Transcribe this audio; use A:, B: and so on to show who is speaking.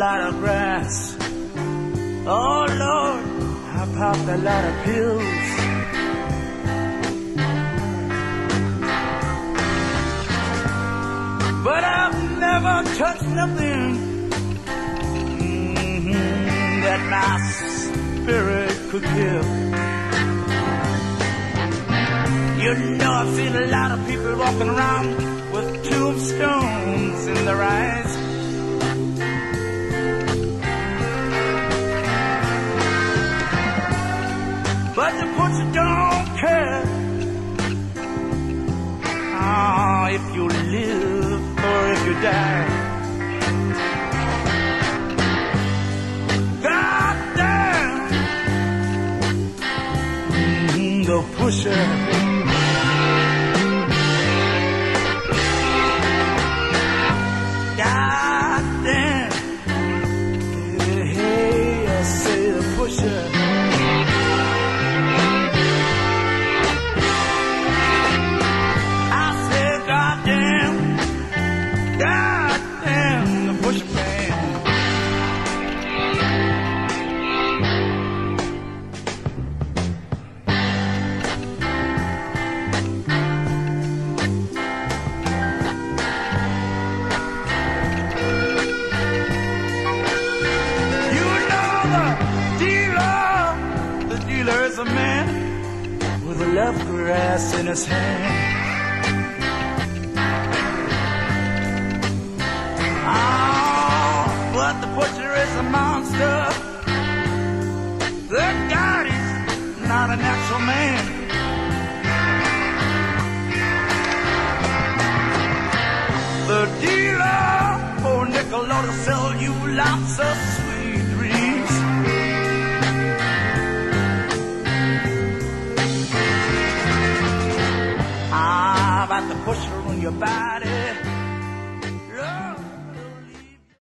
A: lot of grass. Oh Lord, I popped a lot of pills. But I've never touched nothing mm-hmm, that my spirit could kill. You know, I've seen a lot of people walking around with tombstones in their eyes. But the butcher don't care. Oh, if you live or if you die. God damn. Mm, the pusher. Dealer, the dealer is a man with a love grass in his hand. Oh, but the butcher is a monster. The God is not a natural man. The dealer, oh ought to sell you lots of sweet push her on your body.